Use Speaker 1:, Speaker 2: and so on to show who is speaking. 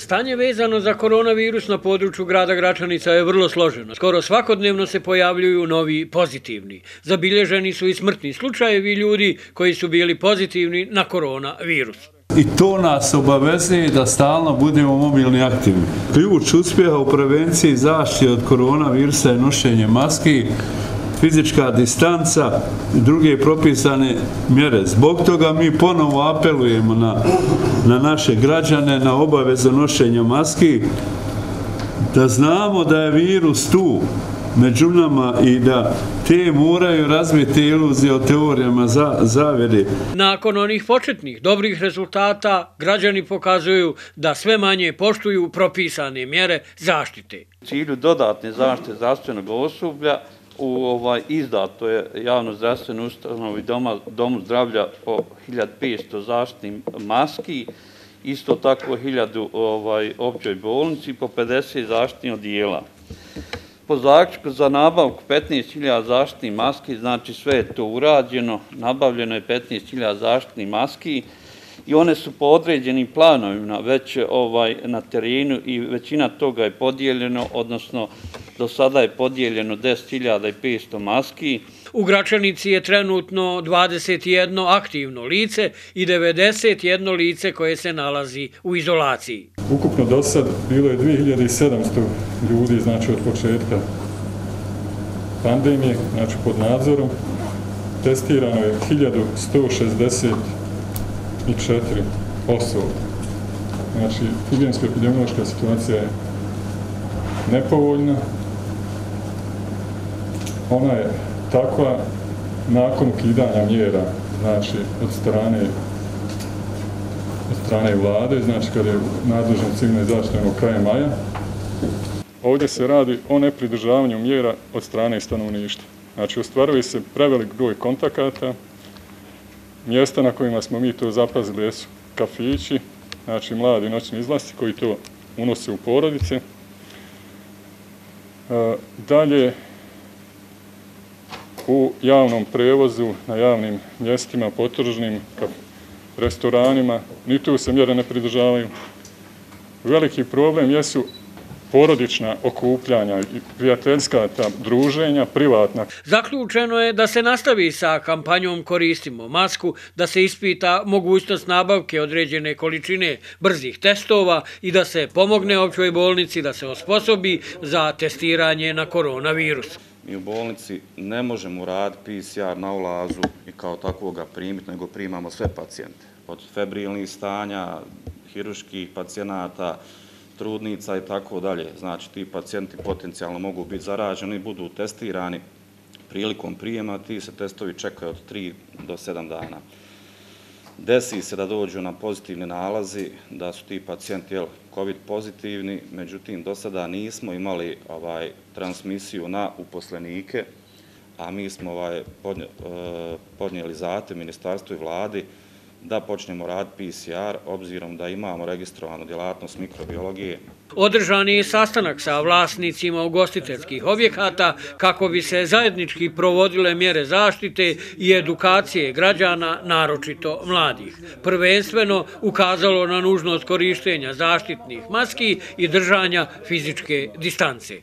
Speaker 1: Stanje vezano za koronavirus na području grada Gračanica je vrlo složeno. Skoro svakodnevno se pojavljuju novi pozitivni. Zabilježeni su i smrtni slučajevi ljudi koji su bili pozitivni na koronavirus.
Speaker 2: I to nas obavezuje da stalno budemo mobilni aktivni. Ključ uspjeha u prevenciji zaštite od koronavirusa je nošenje maski, fizička distanca i druge propisane mjere. Zbog toga mi ponovo apelujemo na, na naše građane na obavezu nošenja maski, da znamo da je virus tu među nama i da te moraju razviti iluzije o teorijama za, zavere.
Speaker 1: Nakon onih početnih dobrih rezultata, građani pokazuju da sve manje poštuju propisane mjere zaštite.
Speaker 3: Cilju dodatne zaštite zdravstvenog osoblja u ovaj izdato je javno zdravstveno ustanovi doma, domu zdravlja o 1500 zaštitnim maski, isto tako 1000 ovaj, općoj bolnici po 50 zaštitnih odijela. Po zaključku za nabavku 15.000 zaštitnih maski, znači sve je to urađeno, nabavljeno je 15.000 zaštitnih maski, i one su po određenim planovima već ovaj, na terenu i većina toga je podijeljeno, odnosno do sada je podijeljeno 10.500 maski.
Speaker 1: U Gračanici je trenutno 21 aktivno lice i 91 lice koje se nalazi u izolaciji.
Speaker 4: Ukupno do sad bilo je 2700 ljudi, znači od početka pandemije, znači pod nadzorom. Testirano je 1160 i četiri osobe. Znači, higijenska epidemiološka situacija je nepovoljna. Ona je takva nakon ukidanja mjera, znači, od strane od strane vlade, znači kada je nadležno civilne zaštite u krajem maja. Ovdje se radi o nepridržavanju mjera od strane stanovništva. Znači, ostvaruje se prevelik broj kontakata, mjesta na kojima smo mi to zapazili su kafići, znači mladi noćni izlasti koji to unose u porodice. E, dalje, u javnom prevozu, na javnim mjestima, potržnim, restoranima, ni tu se mjere ne pridržavaju. Veliki problem jesu porodična okupljanja i prijateljska ta druženja, privatna.
Speaker 1: Zaključeno je da se nastavi sa kampanjom Koristimo masku, da se ispita mogućnost nabavke određene količine brzih testova i da se pomogne općoj bolnici da se osposobi za testiranje na koronavirus.
Speaker 5: Mi u bolnici ne možemo raditi PCR na ulazu i kao takvoga primiti, nego primamo sve pacijente. Od febrilnih stanja, hiruških pacijenata, trudnica i tako dalje. Znači, ti pacijenti potencijalno mogu biti zaraženi, budu testirani prilikom prijema, ti se testovi čekaju od 3 do 7 dana. Desi se da dođu na pozitivne nalazi, da su ti pacijenti COVID pozitivni, međutim, do sada nismo imali ovaj transmisiju na uposlenike, a mi smo ovaj, eh, podnijeli zate ministarstvu i vladi da počnemo rad PCR, obzirom da imamo registrovanu djelatnost mikrobiologije.
Speaker 1: Održan je sastanak sa vlasnicima ugostiteljskih objekata kako bi se zajednički provodile mjere zaštite i edukacije građana, naročito mladih. Prvenstveno ukazalo na nužnost korištenja zaštitnih maski i držanja fizičke distance.